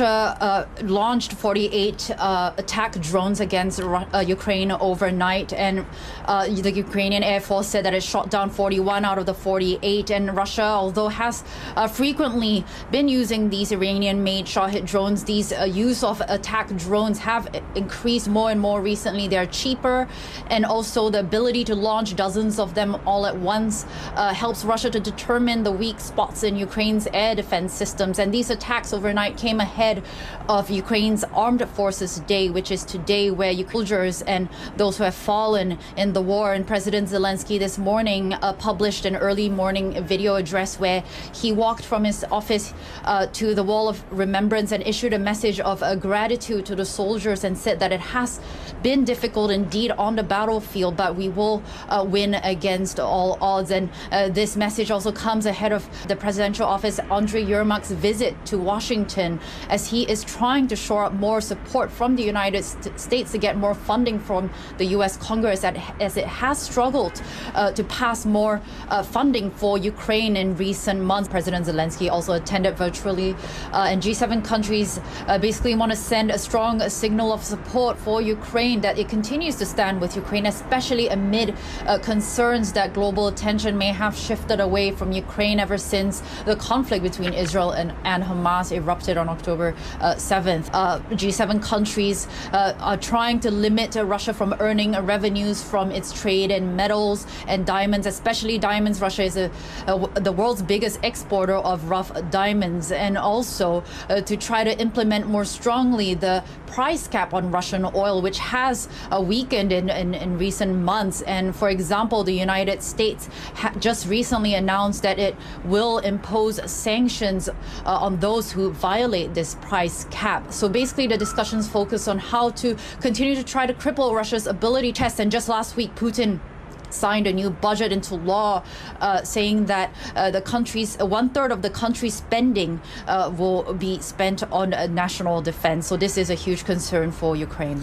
Russia uh, launched 48 uh, attack drones against uh, Ukraine overnight, and uh, the Ukrainian Air Force said that it shot down 41 out of the 48. And Russia, although has uh, frequently been using these Iranian-made Shahed drones, these uh, use of attack drones have increased more and more recently. They're cheaper, and also the ability to launch dozens of them all at once helps Russia to determine the weak spots in Ukraine's air defense systems. And these attacks overnight came ahead ahead of Ukraine's Armed Forces Day, which is today where soldiers and those who have fallen in the war. And President Zelensky this morning uh, published an early morning video address where he walked from his office uh, to the Wall of Remembrance and issued a message of uh, gratitude to the soldiers and said that it has been difficult indeed on the battlefield, but we will uh, win against all odds. And uh, this message also comes ahead of the presidential office, Andriy Yermak's visit to Washington as he is trying to shore up more support from the United States to get more funding from the U.S. Congress as it has struggled uh, to pass more uh, funding for Ukraine in recent months. President Zelensky also attended virtually, uh, and G7 countries uh, basically want to send a strong signal of support for Ukraine that it continues to stand with Ukraine, especially amid uh, concerns that global attention may have shifted away from Ukraine ever since the conflict between Israel and, and Hamas erupted on October. October 7th. Uh, uh G7 countries uh, are trying to limit Russia from earning revenues from its trade in metals and diamonds, especially diamonds. Russia is a, a, the world's biggest exporter of rough diamonds, and also to try to implement more strongly the price cap on Russian oil, which has weakened in, in, in, recent months. And for example, the United States just recently announced that it will impose sanctions uh, on those who violate this price cap. So basically, the discussions focus on how to continue to try to cripple Russia's ability test. And just last week, Putin signed a new budget into law, uh, saying that uh, the country's uh, one third of the country's spending uh, will be spent on national defense. So this is a huge concern for Ukraine.